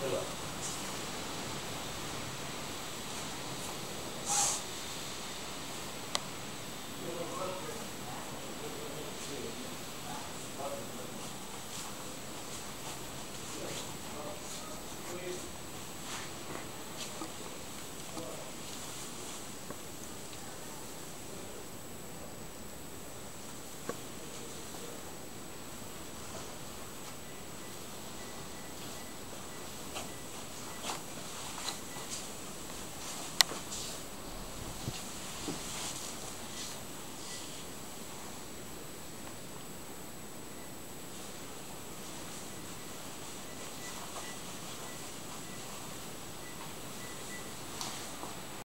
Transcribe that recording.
Bye-bye.